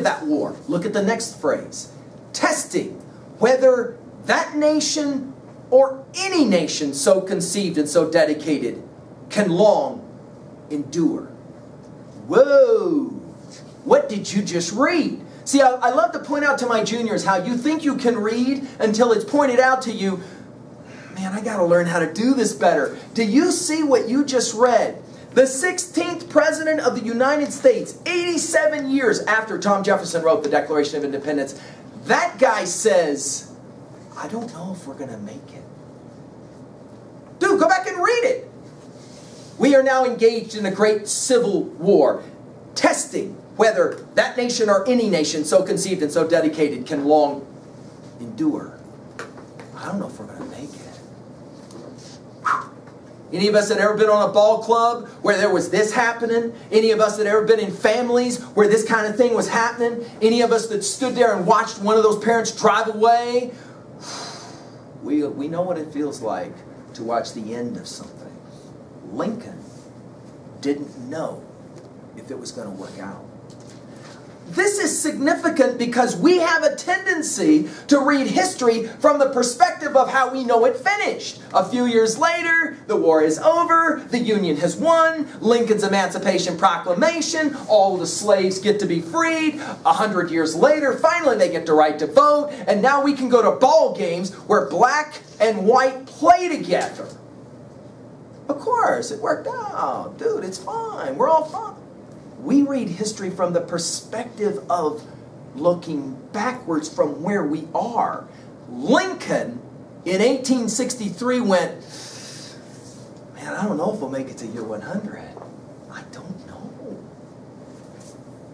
that war. Look at the next phrase. Testing whether that nation or any nation so conceived and so dedicated can long endure. Whoa! What did you just read? See, I, I, love to point out to my juniors how you think you can read until it's pointed out to you, man, I got to learn how to do this better. Do you see what you just read? The 16th President of the United States, 87 years after Tom Jefferson wrote the Declaration of Independence, that guy says, I don't know if we're going to make it. Dude, go back and read it. We are now engaged in a great civil war, testing whether that nation or any nation so conceived and so dedicated can long endure. I don't know if we're going to. Any of us that ever been on a ball club where there was this happening? Any of us that ever been in families where this kind of thing was happening? Any of us that stood there and watched one of those parents drive away? We, we know what it feels like to watch the end of something. Lincoln didn't know if it was going to work out. This is significant because we have a tendency to read history from the perspective of how we know it finished. A few years later, the war is over, the Union has won, Lincoln's Emancipation Proclamation, all the slaves get to be freed. A hundred years later, finally they get the right to vote, and now we can go to ball games where black and white play together. Of course, it worked out. Dude, it's fine. We're all fine we read history from the perspective of looking backwards from where we are. Lincoln in 1863 went, Man, I don't know if we'll make it to year 100. I don't know.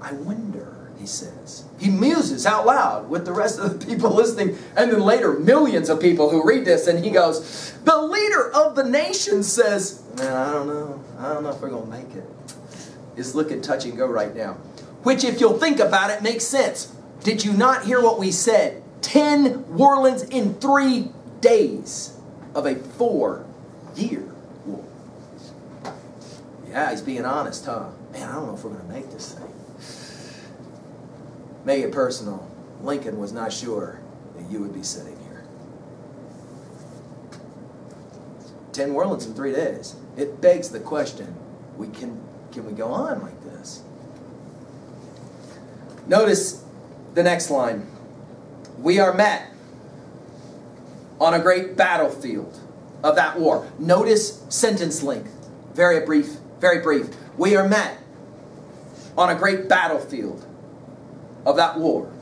I wonder, he says. He muses out loud with the rest of the people listening, and then later, millions of people who read this, and he goes, The leader of the nation says, Man, I don't know. I don't know if we're going to make it is looking touch and go right now. Which, if you'll think about it, makes sense. Did you not hear what we said? 10 Warlands in three days of a four year war. Yeah, he's being honest, huh? Man, I don't know if we're going to make this thing. Make it personal. Lincoln was not sure that you would be sitting here. 10 Warlands in three days. It begs the question we can can we go on like this? Notice the next line. We are met on a great battlefield of that war. Notice sentence length. Very brief, very brief. We are met on a great battlefield of that war.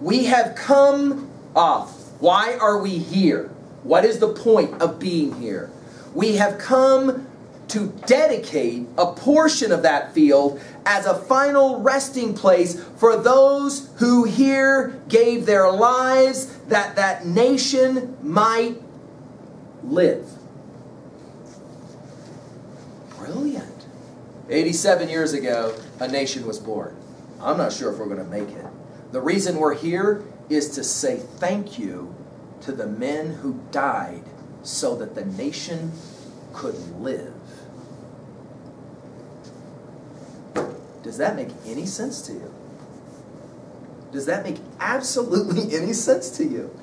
We have come off. Why are we here? What is the point of being here? We have come to dedicate a portion of that field as a final resting place for those who here gave their lives that that nation might live. Brilliant. 87 years ago, a nation was born. I'm not sure if we're going to make it. The reason we're here is to say thank you to the men who died so that the nation could live. Does that make any sense to you? Does that make absolutely any sense to you?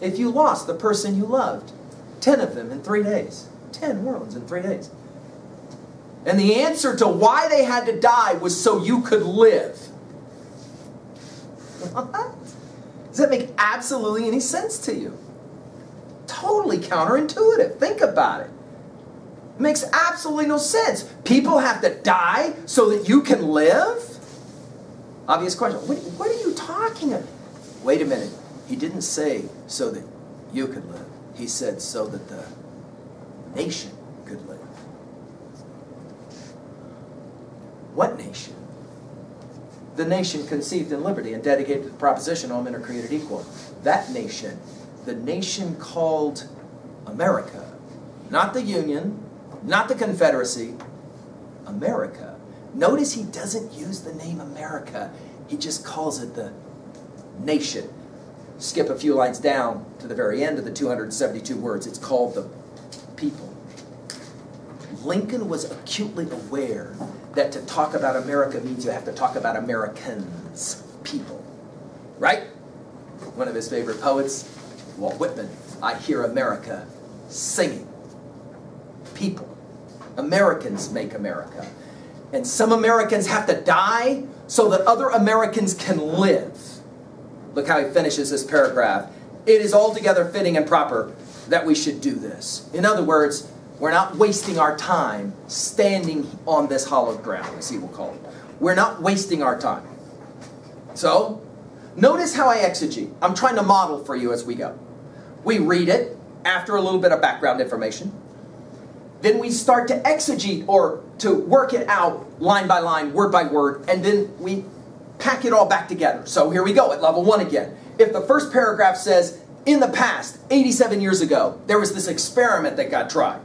If you lost the person you loved, 10 of them in three days, 10 worlds in three days, and the answer to why they had to die was so you could live. What? Does that make absolutely any sense to you? Totally counterintuitive. Think about it. Makes absolutely no sense. People have to die so that you can live? Obvious question. What, what are you talking about? Wait a minute. He didn't say so that you could live. He said so that the nation could live. What nation? The nation conceived in liberty and dedicated to the proposition all men are created equal. That nation, the nation called America, not the Union, not the Confederacy, America. Notice he doesn't use the name America, he just calls it the nation. Skip a few lines down to the very end of the 272 words, it's called the people. Lincoln was acutely aware that to talk about America means you have to talk about Americans. people. Right? One of his favorite poets, Walt Whitman, I hear America singing. People. Americans make America. And some Americans have to die so that other Americans can live. Look how he finishes this paragraph. It is altogether fitting and proper that we should do this. In other words, we're not wasting our time standing on this hallowed ground, as he will call it. We're not wasting our time. So, notice how I exegete. I'm trying to model for you as we go. We read it after a little bit of background information. Then we start to exegete or to work it out line by line, word by word, and then we pack it all back together. So here we go at level one again. If the first paragraph says, in the past, 87 years ago, there was this experiment that got tried.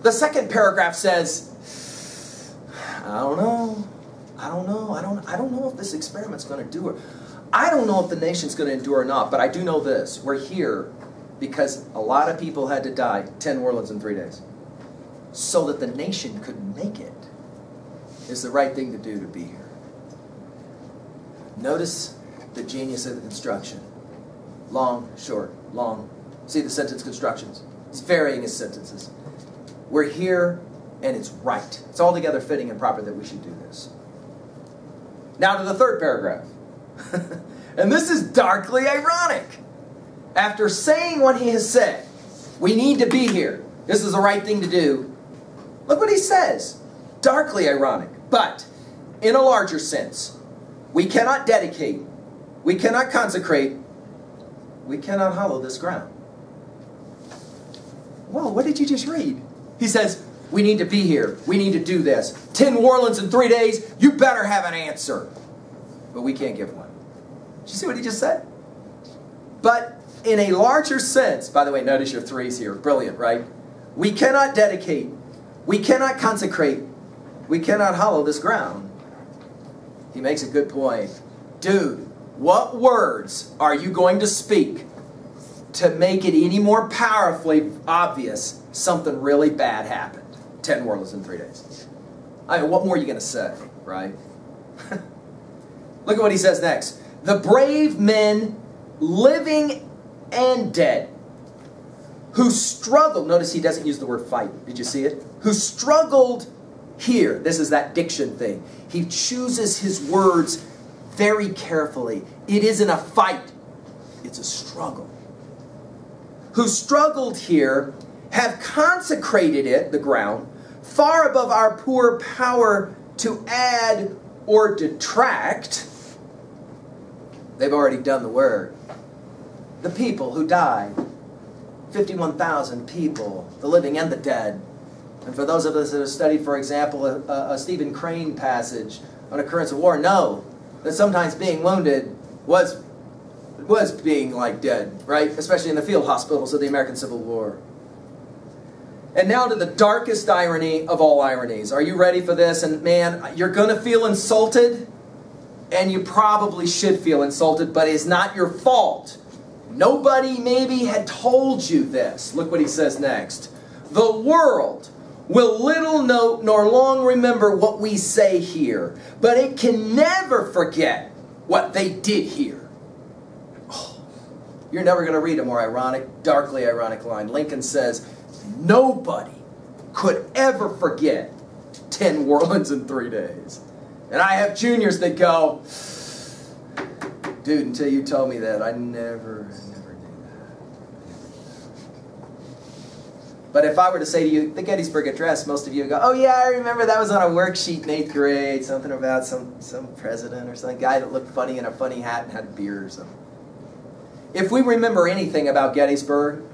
The second paragraph says, I don't know. I don't know. I don't I don't know if this experiment's going to do it. I don't know if the nation's going to endure or not, but I do know this. We're here because a lot of people had to die 10 New Orleans in 3 days. So that the nation could make it is the right thing to do to be here. Notice the genius of the construction. Long, short, long. See the sentence constructions. It's varying his sentences. We're here and it's right. It's altogether fitting and proper that we should do this. Now to the third paragraph. and this is darkly ironic. After saying what he has said, we need to be here. This is the right thing to do. Look what he says. Darkly ironic. But in a larger sense, we cannot dedicate, we cannot consecrate, we cannot hollow this ground. Whoa, what did you just read? He says, we need to be here. We need to do this. 10 New Orleans in three days, you better have an answer. But we can't give one. Did you see what he just said? But in a larger sense, by the way, notice your threes here. Brilliant, right? We cannot dedicate, we cannot consecrate, we cannot hollow this ground. He makes a good point. Dude, what words are you going to speak to make it any more powerfully obvious something really bad happened? 10 New Orleans in three days. I mean, what more are you going to say, right? Look at what he says next. The brave men, living and dead, who struggled, notice he doesn't use the word fight. Did you see it? Who struggled here. This is that diction thing. He chooses his words very carefully. It isn't a fight, it's a struggle. Who struggled here have consecrated it, the ground, far above our poor power to add or detract. They've already done the work. The people who died, 51,000 people, the living and the dead. And for those of us that have studied, for example, a, a Stephen Crane passage on occurrence of war, know that sometimes being wounded was was being like dead, right? Especially in the field hospitals of the American Civil War. And now to the darkest irony of all ironies. Are you ready for this? And man, you're going to feel insulted, and you probably should feel insulted, but it's not your fault. Nobody maybe had told you this. Look what he says next. The world will little note nor long remember what we say here, but it can never forget what they did here. Oh, you're never going to read a more ironic, darkly ironic line. Lincoln says, Nobody could ever forget 10 New in three days. And I have juniors that go, dude, until you told me that, I never knew that. But if I were to say to you, the Gettysburg Address, most of you would go, oh yeah, I remember that was on a worksheet in eighth grade, something about some, some president or some guy that looked funny in a funny hat and had a beard or something. If we remember anything about Gettysburg,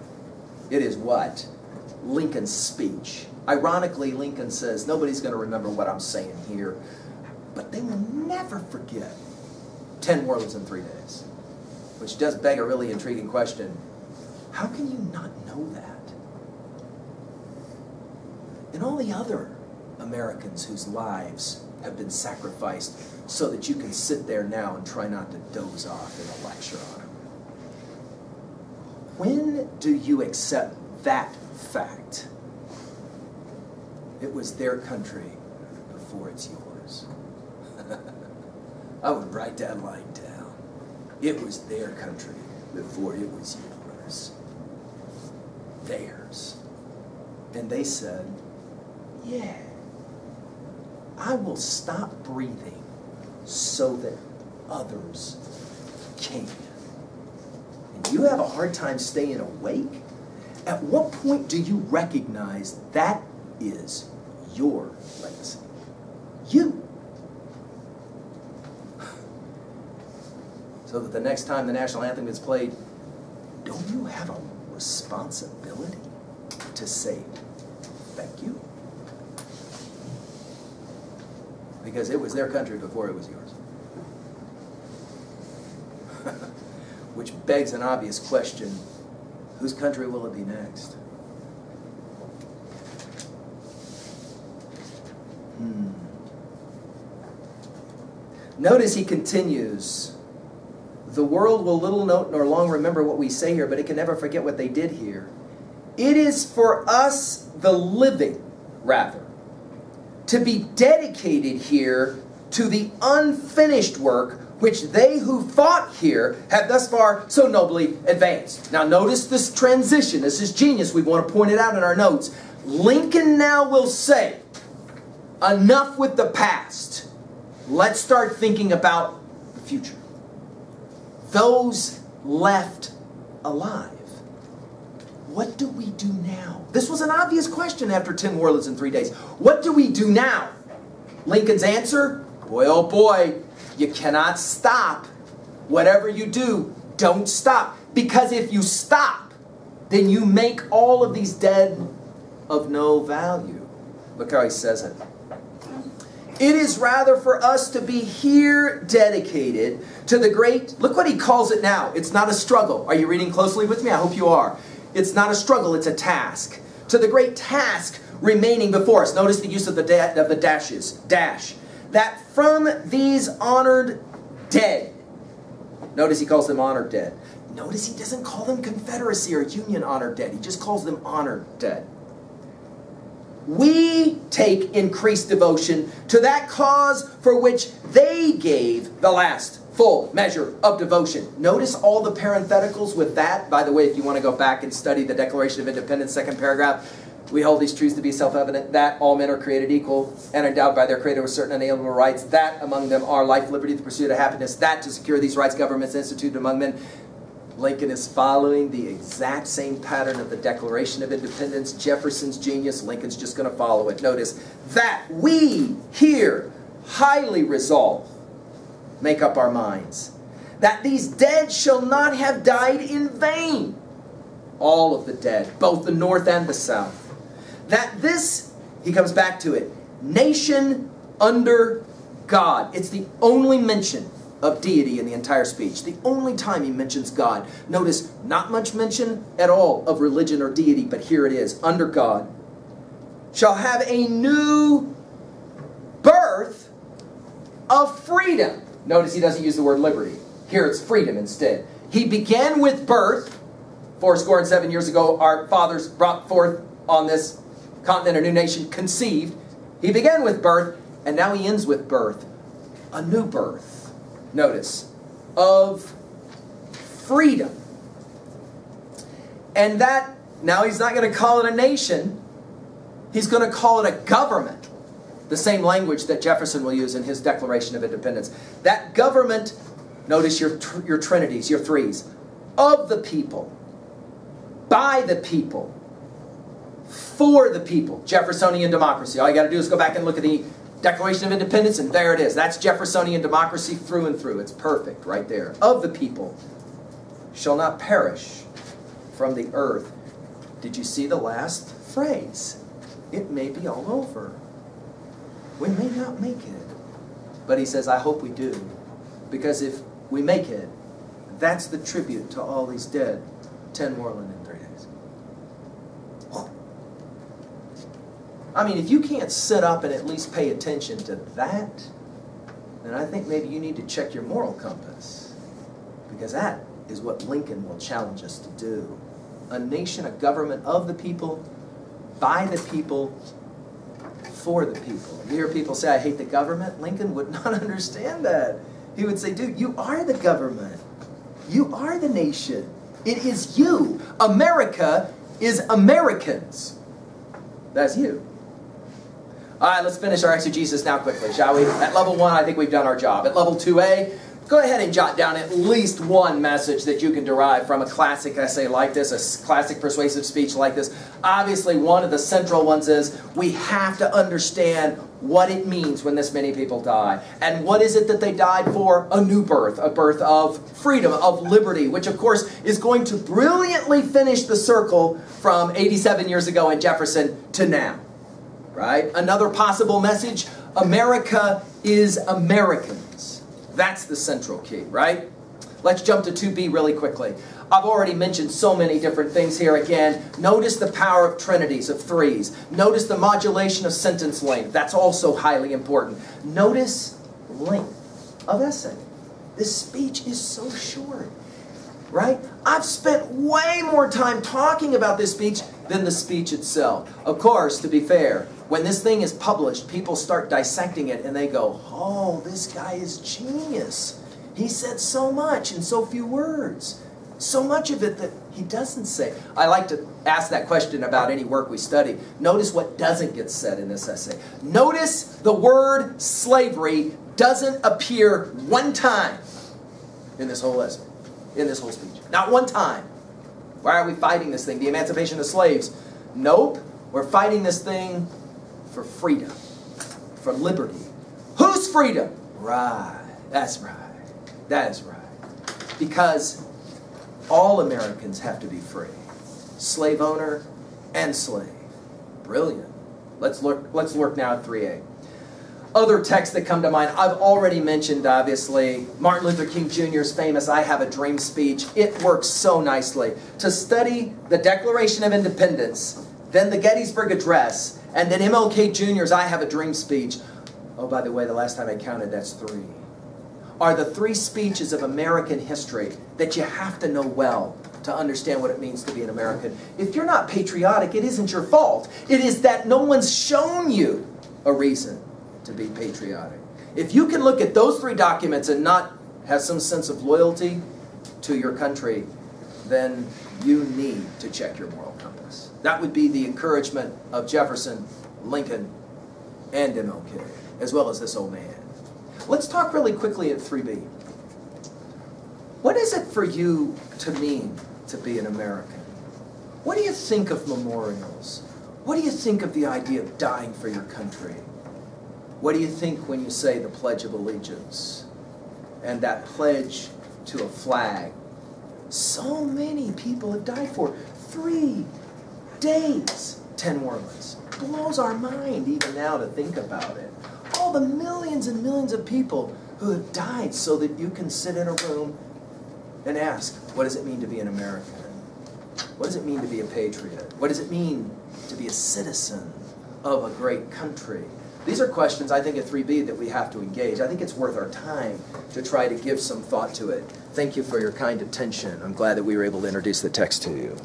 it is what? Lincoln's speech. Ironically, Lincoln says, nobody's going to remember what I'm saying here, but they will never forget 10 words in three days. Which does beg a really intriguing question. How can you not know that? And all the other Americans whose lives have been sacrificed so that you can sit there now and try not to doze off in a lecture on them. When do you accept that fact. It was their country before it's yours. I would write that line down. It was their country before it was yours. Theirs. And they said, Yeah, I will stop breathing so that others can. And you have a hard time staying awake? At what point do you recognize that is your legacy? You. So that the next time the national anthem is played, don't you have a responsibility to say thank you? Because it was their country before it was yours. Which begs an obvious question whose country will it be next? Hmm. Notice he continues. The world will little note nor long remember what we say here, but it can never forget what they did here. It is for us, the living, rather, to be dedicated here to the unfinished work which they who fought here have thus far so nobly advanced. Now, notice this transition. This is genius. We want to point it out in our notes. Lincoln now will say, enough with the past. Let's start thinking about the future. Those left alive. What do we do now? This was an obvious question after 10 warlords in three days. What do we do now? Lincoln's answer? Boy, oh boy, you cannot stop. Whatever you do, don't stop. Because if you stop, then you make all of these dead of no value. Look how he says it. It is rather for us to be here dedicated to the great, look what he calls it now. It's not a struggle. Are you reading closely with me? I hope you are. It's not a struggle, it's a task. To the great task remaining before us. Notice the use of the, da- of the dashes. Dash. That from these honored dead. Notice he calls them honored dead. Notice he doesn't call them Confederacy or Union honored dead. He just calls them honored dead. We take increased devotion to that cause for which they gave the last full measure of devotion. Notice all the parentheticals with that. By the way, if you want to go back and study the Declaration of Independence, second paragraph, we hold these truths to be self evident that all men are created equal and endowed by their Creator with certain unalienable rights, that among them are life, liberty, the pursuit of happiness, that to secure these rights, governments instituted among men. Lincoln is following the exact same pattern of the Declaration of Independence. Jefferson's genius, Lincoln's just going to follow it. Notice that we here highly resolve, make up our minds, that these dead shall not have died in vain. All of the dead, both the North and the South that this, he comes back to it, nation under God. It's the only mention of deity in the entire speech. The only time he mentions God. Notice, not much mention at all of religion or deity, but here it is under God. Shall have a new birth of freedom. Notice he doesn't use the word liberty. Here it's freedom instead. He began with birth. Four score and seven years ago, our fathers brought forth on this continent, a new nation, conceived. He began with birth, and now he ends with birth. A new birth, notice, of freedom. And that, now he's not going to call it a nation, he's going to call it a government. The same language that Jefferson will use in his Declaration of Independence. That government, notice your, your trinities, your threes, of the people, by the people, for the people. Jeffersonian democracy. All you got to do is go back and look at the Declaration of Independence, and there it is. That's Jeffersonian democracy through and through. It's perfect right there. Of the people shall not perish from the earth. Did you see the last phrase? It may be all over. We may not make it. But he says, I hope we do. Because if we make it, that's the tribute to all these dead. Ten Moreland in three days. I mean, if you can't sit up and at least pay attention to that, then I think maybe you need to check your moral compass. Because that is what Lincoln will challenge us to do. A nation, a government of the people, by the people, for the people. You hear people say, I hate the government. Lincoln would not understand that. He would say, dude, you are the government. You are the nation. It is you. America is Americans. That's you. All right, let's finish our exegesis now quickly, shall we? At level one, I think we've done our job. At level 2A, go ahead and jot down at least one message that you can derive from a classic essay like this, a classic persuasive speech like this. Obviously, one of the central ones is we have to understand what it means when this many people die. And what is it that they died for? A new birth, a birth of freedom, of liberty, which of course is going to brilliantly finish the circle from 87 years ago in Jefferson to now right? Another possible message America is Americans. That's the central key, right? Let's jump to 2b really quickly. I've already mentioned so many different things here again. Notice the power of trinities, of threes. Notice the modulation of sentence length. That's also highly important. Notice length of essay. This speech is so short, right? I've spent way more time talking about this speech than the speech itself. Of course, to be fair, when this thing is published, people start dissecting it and they go, oh, this guy is genius. He said so much in so few words. So much of it that he doesn't say. I like to ask that question about any work we study. Notice what doesn't get said in this essay. Notice the word slavery doesn't appear one time in this whole essay, in this whole speech. Not one time. Why are we fighting this thing? The emancipation of slaves. Nope. We're fighting this thing for freedom, for liberty. Whose freedom? Right. That's right. That is right. Because all Americans have to be free. Slave owner and slave. Brilliant. Let's look, let's look now at 3A. Other texts that come to mind, I've already mentioned, obviously, Martin Luther King Jr.'s famous I Have a Dream speech. It works so nicely. To study the Declaration of Independence, then the Gettysburg Address, and then MLK Jr.'s I Have a Dream speech. Oh, by the way, the last time I counted, that's three. Are the three speeches of American history that you have to know well to understand what it means to be an American. If you're not patriotic, it isn't your fault. It is that no one's shown you a reason to be patriotic. If you can look at those three documents and not have some sense of loyalty to your country, then you need to check your moral compass. That would be the encouragement of Jefferson, Lincoln, and MLK, as well as this old man. Let's talk really quickly at 3B. What is it for you to mean to be an American? What do you think of memorials? What do you think of the idea of dying for your country? What do you think when you say the Pledge of Allegiance and that pledge to a flag? So many people have died for. Three days, 10 words. Blows our mind even now to think about it. All the millions and millions of people who have died so that you can sit in a room and ask, what does it mean to be an American? What does it mean to be a patriot? What does it mean to be a citizen of a great country? These are questions I think at 3B that we have to engage. I think it's worth our time to try to give some thought to it. Thank you for your kind attention. I'm glad that we were able to introduce the text to you.